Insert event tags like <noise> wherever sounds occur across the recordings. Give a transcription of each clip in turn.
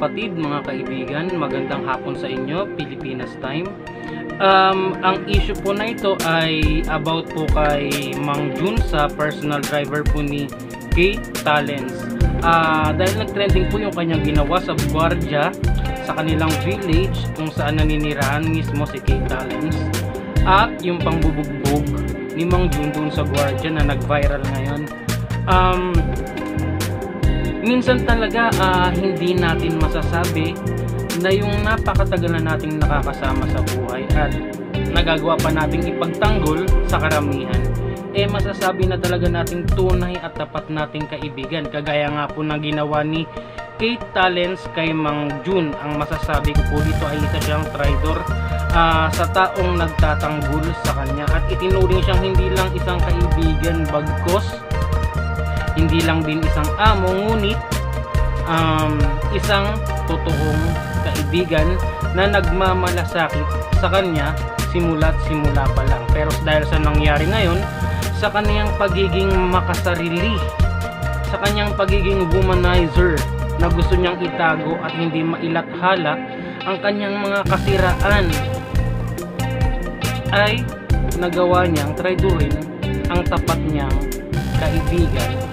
kapatid, mga kaibigan, magandang hapon sa inyo, Pilipinas time. Um, ang issue po na ito ay about po kay Mang Jun sa personal driver po ni Kate Talents. Ah, dahil nag-trending po yung kanyang ginawa sa gwardiya sa kanilang village kung saan naninirahan mismo si Kate Talents at yung pangbubugbog ni Mang Jun dun sa gwardiya na nag-viral ngayon. Um, minsan talaga ah, hindi natin masasabi na yung napakatagal na nating nakakasama sa buhay at nagagawa pa nating ipagtanggol sa karamihan eh masasabi na talaga nating tunay at tapat nating kaibigan. Kagaya nga po ng ginawa ni Kate Talents kay Mang Jun. Ang masasabi ko po dito ay isa siyang traitor ah, sa taong nagtatanggol sa kanya. At itinuring siyang hindi lang isang kaibigan bagkos hindi lang din isang amo ngunit um, isang totoong kaibigan na nagmamalasakit sa kanya simula't simula pa lang. Pero dahil sa nangyari ngayon sa kanyang pagiging makasarili sa kanyang pagiging womanizer na gusto niyang itago at hindi mailathala ang kanyang mga kasiraan ay nagawa niyang traidorin ang tapat niyang kaibigan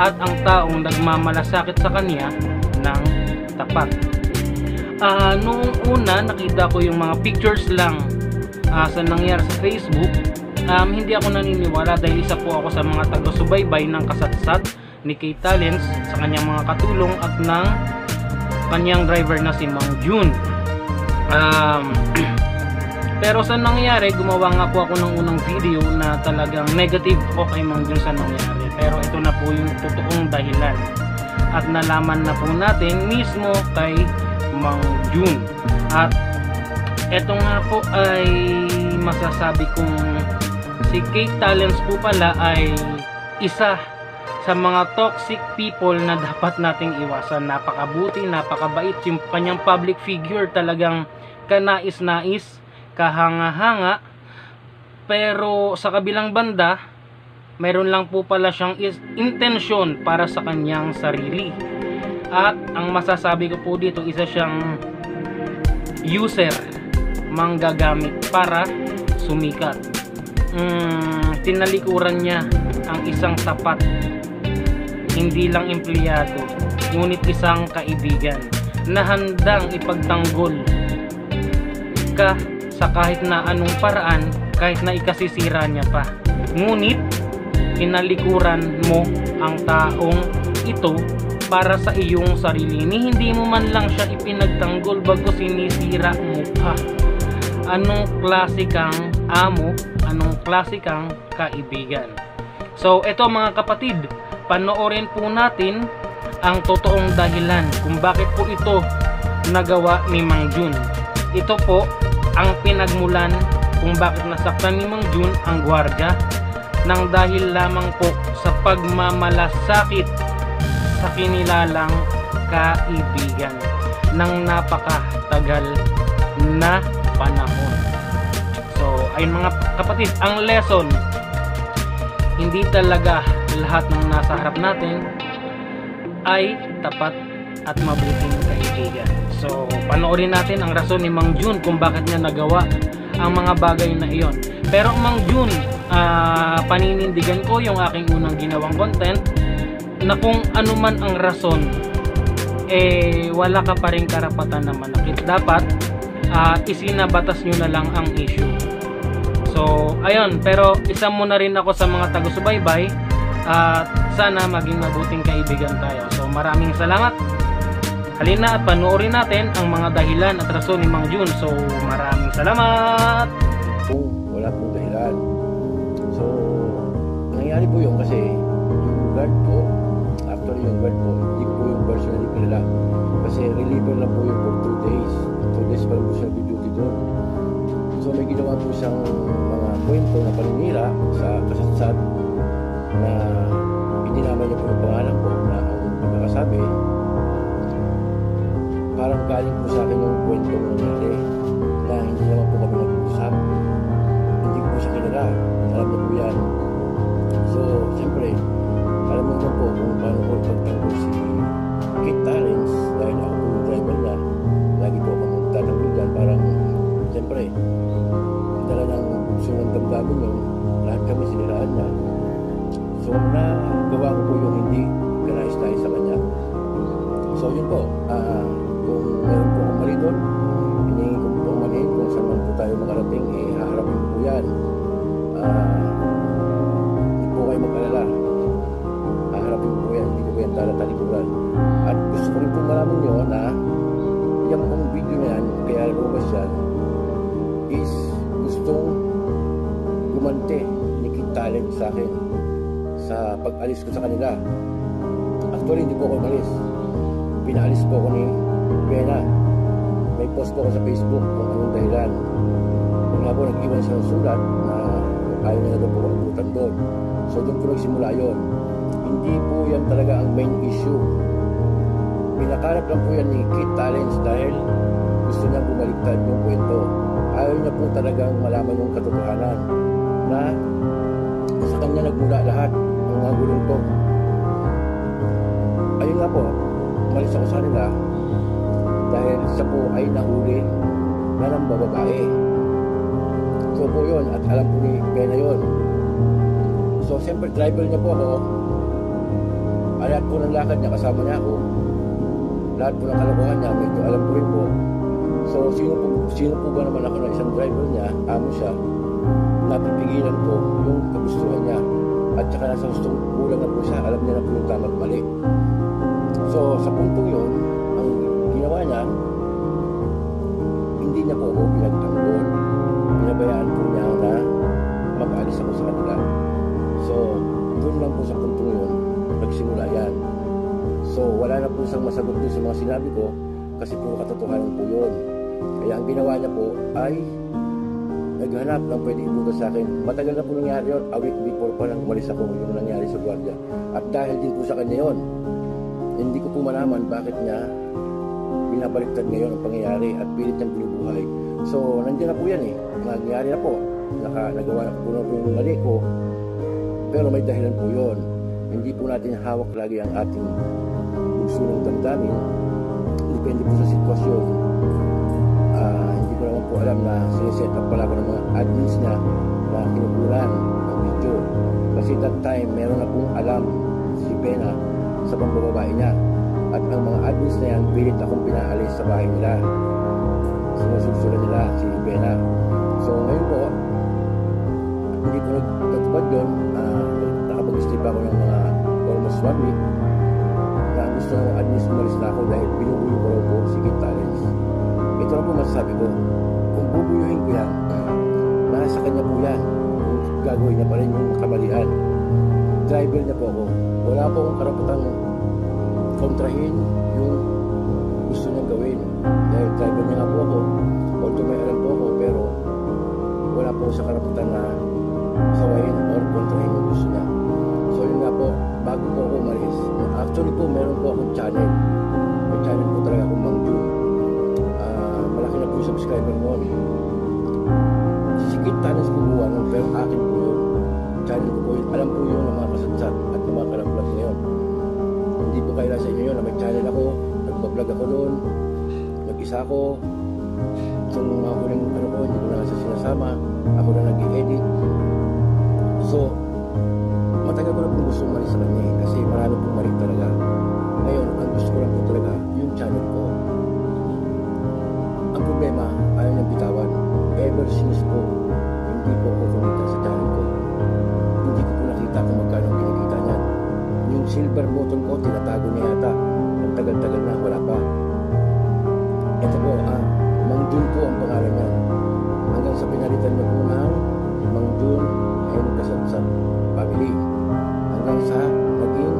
at ang taong nagmamalasakit sa kanya ng tapat. Ah, noong una nakita ko yung mga pictures lang ah, sa nangyari sa Facebook. Um, hindi ako naniniwala dahil isa po ako sa mga taga-subaybay ng kasatsat ni Kate Talents sa kanyang mga katulong at ng kanyang driver na si Mang Jun. Um, <clears throat> pero sa nangyari, gumawa nga po ako ng unang video na talagang negative ako kay Mang Jun sa nangyari. Pero ito na po yung totoong dahilan. At nalaman na po natin mismo kay Mang Jun. At ito nga po ay masasabi kong si Kate Talents po pala ay isa sa mga toxic people na dapat nating iwasan. Napakabuti, napakabait. Yung kanyang public figure talagang kanais-nais, kahanga-hanga. Pero sa kabilang banda, meron lang po pala siyang intensyon para sa kanyang sarili. At ang masasabi ko po dito, isa siyang user, manggagamit para sumikat. Mm, tinalikuran niya ang isang tapat, hindi lang empleyado, ngunit isang kaibigan na handang ipagtanggol ka sa kahit na anong paraan, kahit na ikasisira niya pa. Ngunit, tinalikuran mo ang taong ito para sa iyong sarili ni hindi mo man lang siya ipinagtanggol bago sinisira mo pa. Anong klase amo anong klase kaibigan? So eto mga kapatid panoorin po natin ang totoong dahilan kung bakit po ito nagawa ni Mang Jun. Ito po ang pinagmulan kung bakit nasaktan ni Mang Jun ang gwardiya nang dahil lamang po sa pagmamalasakit sa kinilalang kaibigan ng napakatagal na panahon. So, ayun mga kapatid, ang lesson, hindi talaga lahat ng nasa harap natin ay tapat at mabuting kaibigan. So, panoorin natin ang rason ni Mang Jun kung bakit niya nagawa ang mga bagay na iyon. Pero Mang Jun, ah, paninindigan ko yung aking unang ginawang content na kung ano man ang rason eh wala ka pa rin karapatan na manakit dapat ah, isinabatas nyo na lang ang issue so ayun pero isa mo na rin ako sa mga taga-subaybay at sana maging mabuting kaibigan tayo so maraming salamat halina at panoorin natin ang mga dahilan at rason ni Mang Jun so maraming salamat po, wala pong dahilan. So, nangyari po yun kasi yung guard po, actually yung guard po, hindi ko po yung personally kilala. Kasi reliever lang po yun for 2 days. 2 days pa po siya duty doon. So, may ginawa po siyang mga kwento na paninira sa kasatsat na hindi naman niya po yung pangalan po na ang pagkakasabi parang galing po sa akin yung kwento ng nangyari na hindi naman po kami nag-usap. Hindi ko po siya kilala. Alam niyo po yan. So siyempre alam mo naman po kung paano ko ipagtanggol si gumante ni Kid Talent sa akin sa pag-alis ko sa kanila. Actually, hindi po ako umalis. Pinaalis po ako ni Bena. May post po ako sa Facebook kung anong dahilan. Nga po, nag-iwan siya ng sulat na ayaw niya na po abutan doon. So, doon po nagsimula yun. Hindi po yan talaga ang main issue. Pinakarap lang po yan ni Kid Talents dahil gusto niyang bumaliktad yung kwento. Ayaw niya po talagang malaman yung katotohanan na sa kanya nagmula lahat ng mga gulong ko. Ayun nga po, umalis ako sa kanila dahil siya po ay nahuli na ng bababae. So po yun, at alam po ni Bena yun. So siyempre driver niya po ako. Lahat po ng lakad niya, kasama niya ako. Lahat po ng kalokohan niya, medyo alam ko rin po. So sino po, sino po ba naman ako na isang driver niya, amo siya, napipigilan ko yung kagustuhan niya. At saka nasa gustong kulang na po siya, alam niya na po yung tama at mali. So sa puntong yun, ang ginawa niya, hindi niya po ako pinagtanggol. Pinabayaan po niya na mag-alis ako sa kanila. So, doon lang po sa puntong yun, nagsimula yan. So, wala na po siyang masagot sa mga sinabi ko kasi puro katotohanan po yun. Kaya ang ginawa niya po ay naghanap ng pwede ibuto sa akin. Matagal na po nangyari yun. A week before pa lang umalis ako yung nangyari sa gwardiya. At dahil din po sa kanya yun, hindi ko po malaman bakit niya binabaliktad ngayon ang pangyayari at pilit niyang binubuhay. So, nandiyan na po yan eh. Nangyayari na po. Naka, nagawa na po na po yung mali ko. Pero may dahilan po yun. Hindi po natin hawak lagi ang ating puso ng damdamin. Depende po sa sitwasyon. Ah, hindi ko naman po alam na siniset up pala admins niya na kinukulan ng video. Kasi that time, meron na pong alam si Bena sa pambababae niya. At ang mga admins na yan, pilit akong pinaalis sa bahay nila. Sinususulan nila si Bena. So ngayon po, hindi ko nagtatupad yun. Uh, nakapag-stay pa ako ng mga almost one week na gusto ng admins umalis na ako dahil binubuyo ko raw po si Kid Talents. Ito na po masasabi ko. Kung bubuyuhin ko yan, nasa kanya po yan. Kung gagawin niya pa rin yung kamalian. Driver niya po ako. Wala po akong karapatang kontrahin yung gusto niyang gawin. Dahil driver niya nga po ako. Although may alam po ako, pero wala po sa karapatan na sawayin or kontrahin yung gusto niya. So yun nga po, bago po ako umalis. Actually po, meron po akong channel. May channel po talaga akong Mang Jun. Ah, malaki na po yung subscriber noon. Sikit tanas po buwan nun, pero akin po yun. Channel ko po yun. Alam po yun ng mga kasatsat at mga kalamplak ngayon. Hindi po kaya sa inyo yun na may channel ako. Nagbablog ako noon. Nag-isa ako. So, mga huling ano ko, hindi ko na sa sinasama. Ako na nag-edit. So, matagal ko na pong gusto umalis sa kanya Since po, hindi po ako kumita sa channel ko. Hindi ko po nakita kung magkano kinikita niya. Yung silver button ko, tinatago niya yata. Ang tagal-tagal na, wala pa. Ito po, ah, Mang po ang pangalan niya. Hanggang sa pinalitan niya po ng Mang Jun and Kasatsat Family. Hanggang sa naging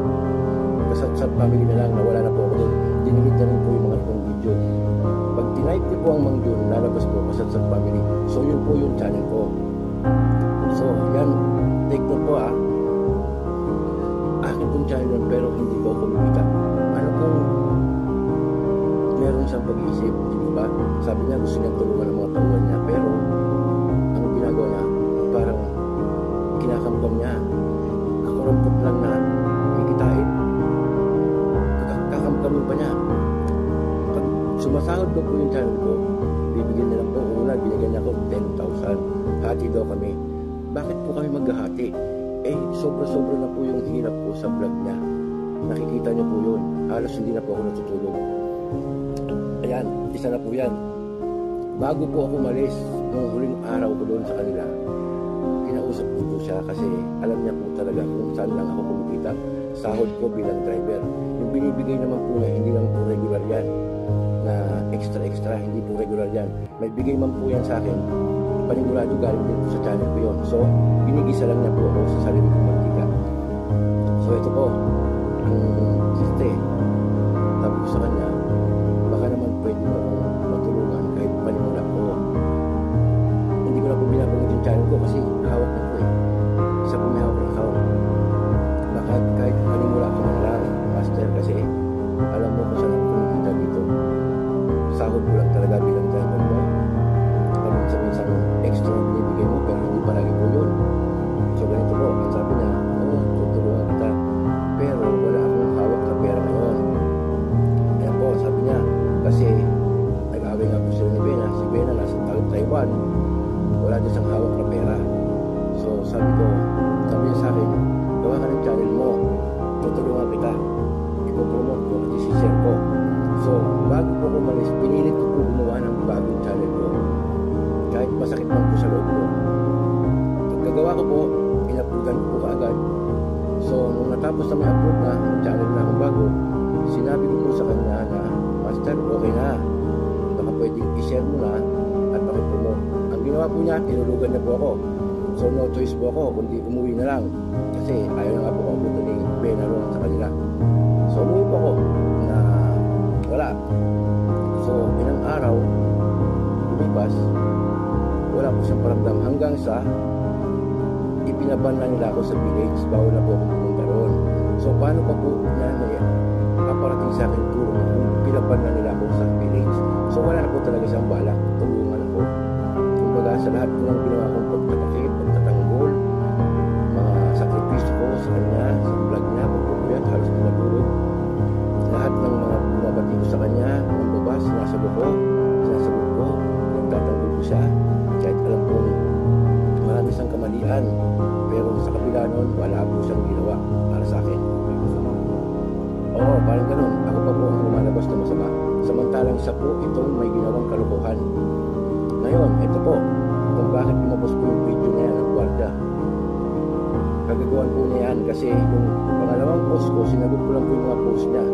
Kasatsat Family na lang na wala na po ako doon. Dinilit na rin po yung mga itong video. Po ang Mang Jun, lalabas po Kasatsat Family. So yun po yung channel ko. So yan, take note po ah. Akin pong channel pero hindi po kumikita. Ano kung meron siyang pag-iisip, di ba? Sabi niya gusto niya tulungan ng mga tauhan niya, pero ang ginagawa niya, parang kinakamkam niya. Kakurampot lang na kikitain. Kaka- Kakamkamin pa niya. Sumasahod ko po yung channel ko, bibigyan niya lang po. Una, binigyan ako 10,000. Hati daw kami. bakit po kami maghahati? Eh, sobra-sobra na po yung hirap ko sa vlog niya. Nakikita niyo po yun. Halos hindi na po ako natutulog. Ayan, isa na po yan. Bago po ako malis, nung huling araw ko doon sa kanila, kinausap ko po siya kasi alam niya po talaga kung saan lang ako kumikita. Sahod ko bilang driver. Yung binibigay naman po niya, hindi naman po regular yan. Extra-extra, hindi po regular yan. May bigay man po yan sa akin. Panigurado galing din po sa channel ko yun. So, binigisa lang niya po ako sa sarili kong mantika. So, ito po, ang siste. Sabi ko sa kanya, kita. Ipopromote ko at isi-share ko. So, bago po umalis, pinilit ko po gumawa ng bagong channel ko. Kahit masakit man po sa loob ko. Pagkagawa ko po, in-uploadan ko po kaagad. So, nung natapos na may upload na, channel na akong bago, sinabi ko po sa kanya na, Master, okay na. Baka pwedeng i-share mo na at pakipromote. Ang ginawa po niya, tinulugan niya po ako. So, no choice po ako, kundi umuwi na lang. Kasi ayaw na po ako ni Bena ron sa kanila. So, umuwi ako na wala. So, ilang araw, lumipas, wala po siyang paramdam hanggang sa ipinaban na nila ako sa village. Bawal na po akong pumunta roon. So, paano pa po niya may kaparating sa akin kung pinaban na nila ako sa village. So, wala na po talaga siyang balak. Tulungan ako. Kumbaga, sa lahat po ng ginawa kong pagtatakip, pagtatanggol, mga sakripisyo ko sa kanya, sa vlog pagpupuyat, halos pinatulog. Lahat ng mga bumabati ko sa kanya, ng baba, sinasagot ko, sinasagot ko, nagtatanggol ko siya, kahit alam kong marami siyang kamalian, pero sa kabila nun, wala po siyang ginawa para sa akin. Oo, parang ganun. Ako pa po ang lumalabas na masama. Samantalang siya po itong may ginawang kalukuhan. Ngayon, ito po, kung bakit lumabas po yung video na yan ng gwardiya. Kagagawan po niya yan kasi yung pangalawang post ko, sinagot ko lang po yung mga post niya.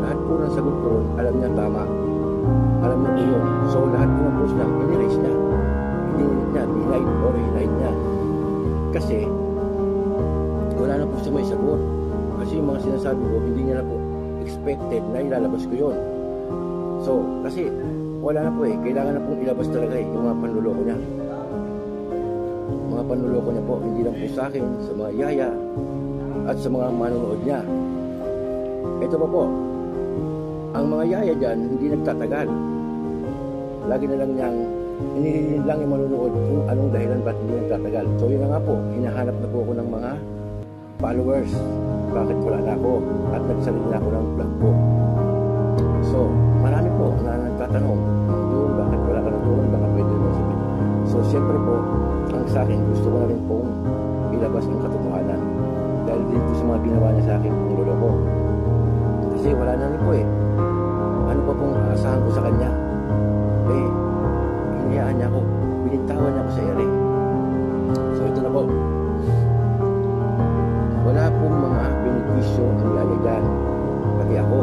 Lahat po ng sagot ko ron, alam niya tama. Alam niya po yun. So, lahat po ng post niya, in-erase niya. Dinilit niya, denied or hide niya. Kasi, wala na po siya may sagot. Kasi yung mga sinasabi ko, hindi niya na po expected na ilalabas ko yun. So, kasi wala na po eh. Kailangan na pong ilabas talaga eh, yung mga panluloko niya. Panluloko niya po, hindi lang po sa akin, sa mga yaya, at sa mga manonood niya. Ito pa po, ang mga yaya dyan, hindi nagtatagal. Lagi na lang niyang inililin lang yung manonood kung anong dahilan ba't hindi nagtatagal. So yun na nga po, hinahanap na po ako ng mga followers. Bakit wala na ako? At nagsalit na ako ng vlog ko. So, marami po na nagtatanong, doon, bakit wala ka na doon? Baka pwede mo sabihin. So, siyempre po, sa akin, gusto ko na rin pong ilabas ang katotohanan. Dahil din po sa mga ginawa niya sa akin, kung lolo ko. Kasi wala na rin po eh. Ano pa pong aasahan ko sa kanya? Eh, hinayaan niya ako. Binintawan niya ako sa ere. So, ito na po. Wala pong mga benepisyo ang lalagyan. Pati ako.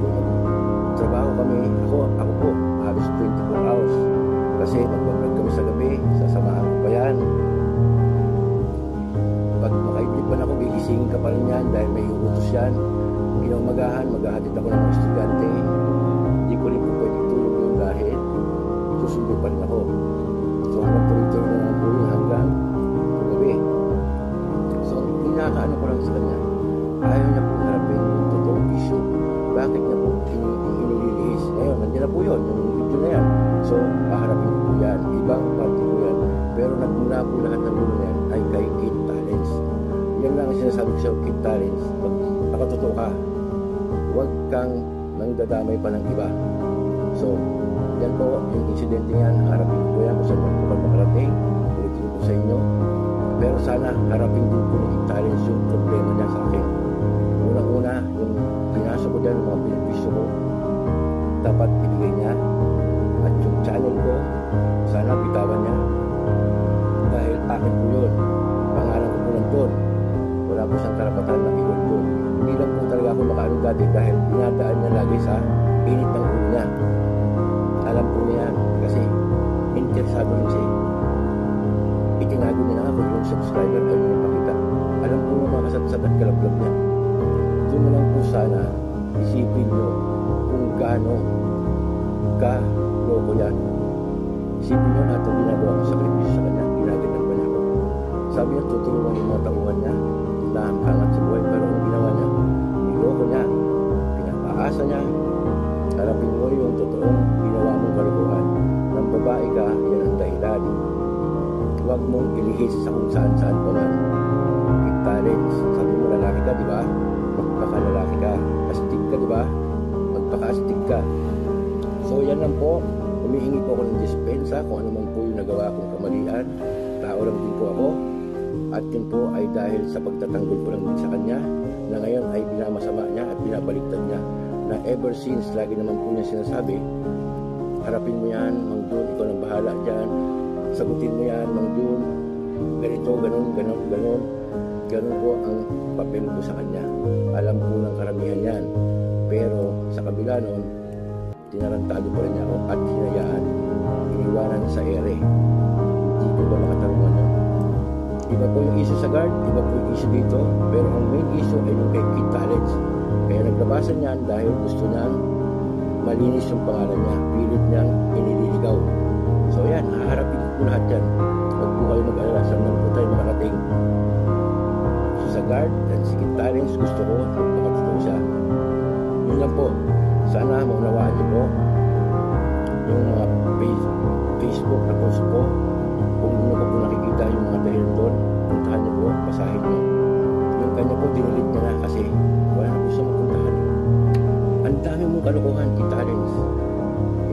Kung trabaho kami, ako, ako po, halos 24 hours. Kasi magbablog kami sa gabi, sasamahan ko pa yan. Pag makaibig pa na ako, gigisingin ka pa rin yan dahil may utos yan. Pinaumagahan, maghahatid ako ng mga estudyante. Hindi ko rin po pwede tulog yun dahil susundo pa rin ako. So hanggang tuloy-tuloy na lang po hanggang gabi. So, pinakaano ko lang sa Ibang party po yan. Pero nagmula po lahat ng yan ay kay Kid Talents. Yan lang ang sinasabi ko sa Kid Talents. Pag nakatotoo ka, huwag kang nangdadamay pa ng iba. So, yan po, yung incident yan, harapin ko yan kung saan kayo makarating. Ulitin ko sa inyo. sana harapin din po ni Talents yung problema niya sa akin. Unang-una, yung pinasok ko dyan, mga benepisyo ko, dapat ibigay akin po yun. Pangalan ko po nandun. Wala po siyang karapatan na iwan doon. Hindi lang po talaga ako makaano dati dahil dinadaan niya lagi sa init ng ulo niya. Alam po niya. Kasi interesado rin siya. eh. Itinago niya na ako yung subscriber ay niya pakita. Alam po mga kasatsat at kalablab niya. Doon na lang po sana isipin niyo kung gaano ka loko yan. Isipin niyo na itong ginagawa ko sa kripisyo sa Sabi niya tutulungan yung mga tauhan niya na hangat sa buhay pero ang ginawa niya, niloko niya, pinapaasa niya, harapin mo yung totoong ginawa mong kalokohan. Nang babae ka, yan ang dahilan. Huwag mong ilihis sa kung saan saan pa man. Big talents. Sabi mo lalaki ka, di ba? Magpakalalaki ka. Astig ka, di ba? Magpaka-astig ka. So yan lang po. Humihingi po ako ng dispensa kung ano man po yung nagawa kong kamalian. Tao lang din po ako. At yun po ay dahil sa pagtatanggol ko lang din sa kanya na ngayon ay binamasama niya at binabaliktad niya na ever since lagi naman po niya sinasabi harapin mo yan, Mang Jun, ikaw nang bahala dyan. Sagutin mo yan, Mang Jun. Ganito, ganun, ganun, ganun. Ganun po ang papel ko sa kanya. Alam po ng karamihan yan. Pero sa kabila noon tinarantado pa rin niya ako at hinayaan iniwanan sa ere. Hindi ko ba makatarungan iba po yung issue sa guard iba po yung issue dito. Pero ang main issue ay yung kay Kid Talents kaya naglabasan niyan dahil gusto niyang malinis yung pangalan niya. Pilit niyang inililigaw. So yan haharapin ko po lahat yan. Huwag po kayo mag-alala saan man po tayo makarating so, sa guard. At si Kid Talents gusto ko magpakatotoo siya. Yun lang po. Sana maunawaan niyo po yung mga face, Facebook post ko kung pa po nakikita yung mga dahilan doon puntahan niyo po, basahin niyo. Yung kanya po dinilit niya na kasi wala na po siya mapuntahan. Ang dami mong kalokohan kay talents.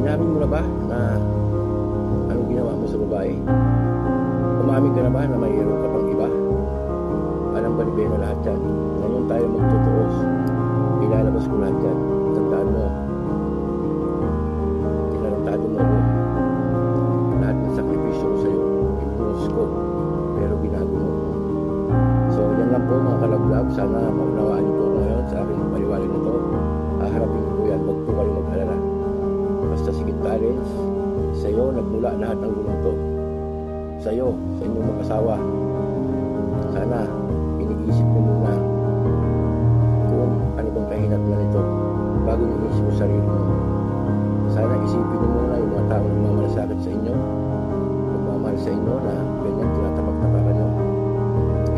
Inamin mo na ba na anong ginawa mo sa babae? Umamin ka na ba na mayroon ka pang iba? Alam ba ni Beno lahat yan? Ngayon tayo magtutuos. Ilalabas ko lahat yan. Tandaan mo lang po mga kalaglag. Sana maunawaan niyo po ngayon sa aking paliwanag na to. Haharapin ko po yan. Huwag po kayo mag-alala. Basta sige talents sa'yo nagmula lahat ng gulong to. Sa'yo sa inyong mag-asawa. Sana iniisip niyo muna kung ano bang kahinatnan nito bago niyo isip mo sarili mo. Sana isipin niyo muna yung mga tao na sa inyo nagmamahal sa inyo na ganyan tinatapak-tapakan nyo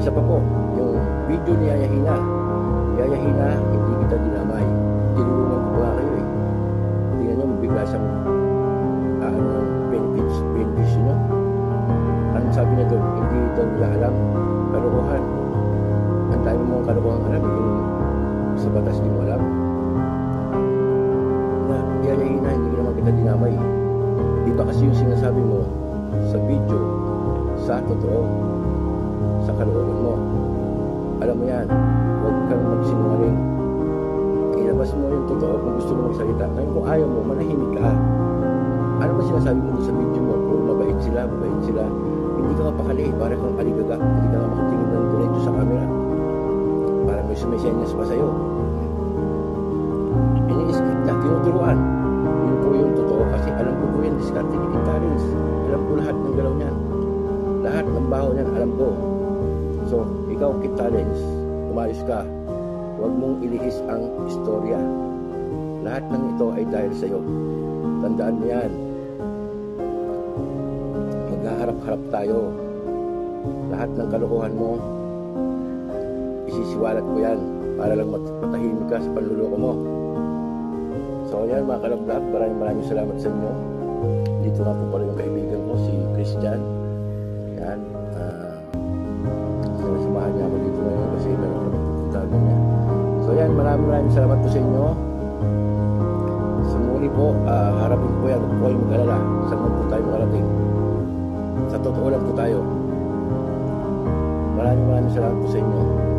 isa pa po yung video ni Yaya Hina. Yaya Hina hindi kita dinamay. Tinulungan ko ba kayo eh. Tingnan nyo bigla siyang ah, ano ng benefits benefits nyo ano sabi niya doon? Hindi daw nila alam. Kalokohan. Ang dami mong kalokohan alam yung sa batas di mo alam. Na yayahina hindi ka naman kita dinamay. Iba kasi yung sinasabi mo sa video sa totoo sa kalooban mo alam mo yan huwag kang magsinungaling ilabas mo yung totoo kung gusto mo magsalita ngayon kung ayaw mo manahimik ka ano ba sinasabi mo sa video mo kung mabait sila mabait sila hindi ka mapakali para kang aligaga hindi ka nga makatingin ng diretso sa camera parang may sumisenyas pa sa'yo ini-script na, tinuturuan. Yun po yung totoo kasi alam ko po yung King Talents. Alam ko lahat ng galaw niyan. Lahat ng baho niyan, alam ko. So, ikaw King Talents, umayos ka. Huwag mong ilihis ang istorya. Lahat ng ito ay dahil sa'yo. Tandaan mo yan. Maghaharap-harap tayo. Lahat ng kalokohan mo, isisiwalat ko yan para lang mat- matahimik ka sa panluloko mo. So yan mga kalablag, maraming maraming salamat sa inyo. Dito na po pala yung kaibigan ko, si Christian. Yan. Uh, niya. So yan, maraming maraming salamat po sa inyo. Sa muli po, ah, harapin po yan. Huwag po kayong mag-alala. Saan man po tayo makarating. Sa totoo lang po tayo. maraming maraming salamat po sa inyo.